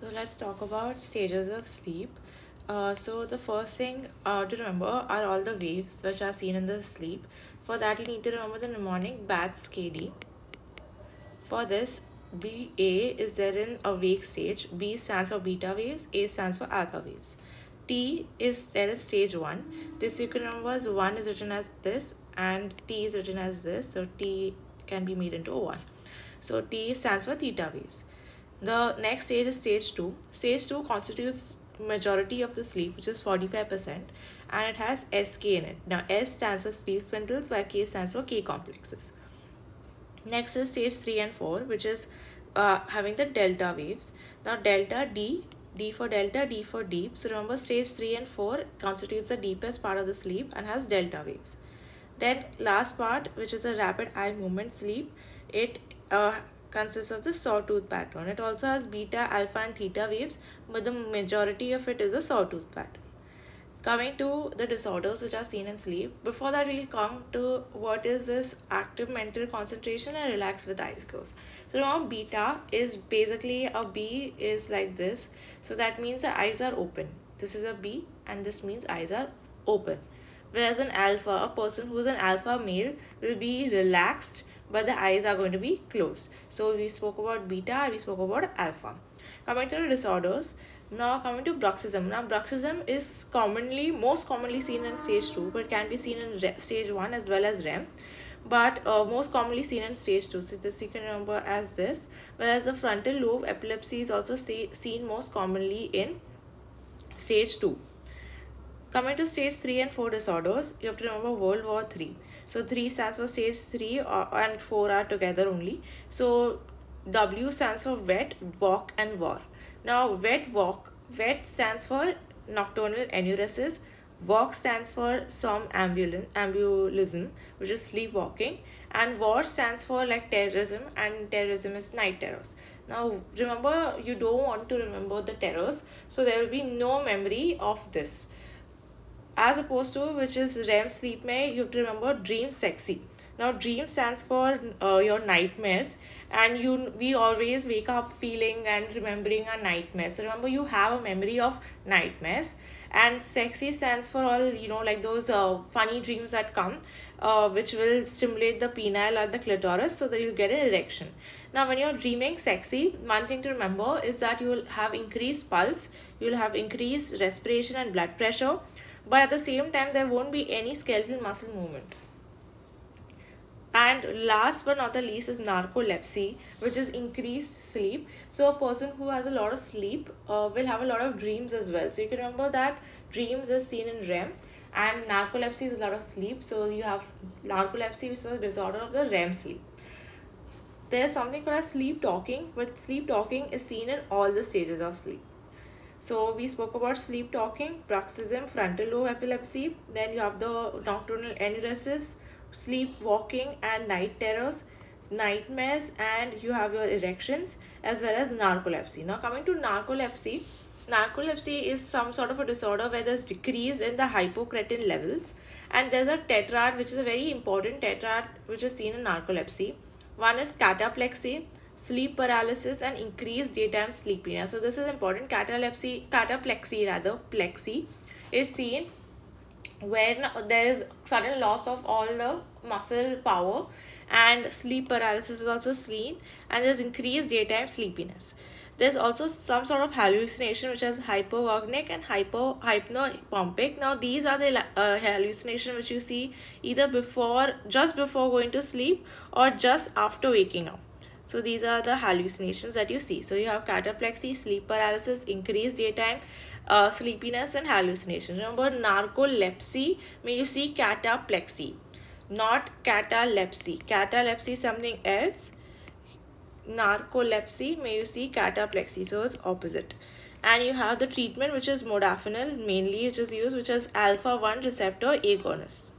So let's talk about stages of sleep. Uh, so the first thing uh, to remember are all the waves which are seen in the sleep. For that you need to remember the mnemonic BATS KD. For this, BA is there in awake stage. B stands for beta waves. A stands for alpha waves. T is there in stage 1. This you can remember as 1 is written as this and T is written as this. So T can be made into 1. So T stands for theta waves. The next stage is stage 2. Stage 2 constitutes majority of the sleep which is 45% and it has SK in it. Now S stands for sleep spindles while K stands for K complexes. Next is stage 3 and 4 which is uh, having the delta waves. Now delta D, D for delta, D for deep. So remember stage 3 and 4 constitutes the deepest part of the sleep and has delta waves. Then last part which is a rapid eye movement sleep. It uh, consists of the sawtooth pattern. It also has beta, alpha and theta waves, but the majority of it is a sawtooth pattern. Coming to the disorders which are seen in sleep, before that we'll come to what is this active mental concentration and relax with eyes closed. So now beta is basically a B is like this. So that means the eyes are open. This is a B and this means eyes are open. Whereas an alpha, a person who's an alpha male will be relaxed but the eyes are going to be closed. So we spoke about beta, we spoke about alpha. Coming to the disorders, now coming to bruxism. Now bruxism is commonly, most commonly seen in stage 2 but can be seen in stage 1 as well as REM but uh, most commonly seen in stage 2 so this you can remember as this whereas the frontal lobe epilepsy is also see, seen most commonly in stage 2 coming to stage 3 and 4 disorders you have to remember world war 3 so 3 stands for stage 3 uh, and 4 are together only. So W stands for wet, walk and war. Now wet walk, wet stands for nocturnal enuresis. Walk stands for somnambulism, which is sleepwalking. And war stands for like terrorism and terrorism is night terrors. Now remember you don't want to remember the terrors. So there will be no memory of this as opposed to which is REM sleep may you have to remember dream sexy. Now dream stands for uh, your nightmares and you we always wake up feeling and remembering a nightmare so remember you have a memory of nightmares. And sexy stands for all you know like those uh, funny dreams that come uh, which will stimulate the penile or the clitoris so that you'll get an erection. Now when you're dreaming sexy one thing to remember is that you will have increased pulse you'll have increased respiration and blood pressure but at the same time there won't be any skeletal muscle movement. And last but not the least is narcolepsy which is increased sleep. So a person who has a lot of sleep uh, will have a lot of dreams as well. So you can remember that dreams is seen in REM and narcolepsy is a lot of sleep. So you have narcolepsy which is a disorder of the REM sleep. There's something called sleep talking but sleep talking is seen in all the stages of sleep so we spoke about sleep talking, bruxism, frontal lobe epilepsy. Then you have the nocturnal enuresis, sleep walking, and night terrors, nightmares and you have your erections as well as narcolepsy. Now coming to narcolepsy, narcolepsy is some sort of a disorder where there's decrease in the hypocretin levels and there's a tetrad which is a very important tetrad which is seen in narcolepsy. One is cataplexy, sleep paralysis and increased daytime sleepiness. So this is important. Catalepsy, cataplexy rather, plexy is seen when there is sudden loss of all the muscle power and sleep paralysis is also seen and there's increased daytime sleepiness. There's also some sort of hallucination which is hypnagogic and hypo hypnopompic. Now these are the uh, hallucination which you see either before, just before going to sleep or just after waking up. So these are the hallucinations that you see. So you have cataplexy, sleep paralysis, increased daytime uh, sleepiness and hallucinations. Remember narcolepsy, may you see cataplexy, not catalepsy. Catalepsy something else. Narcolepsy, may you see cataplexy. So it's opposite. And you have the treatment which is modafinil mainly which is used which is alpha 1 receptor agonist.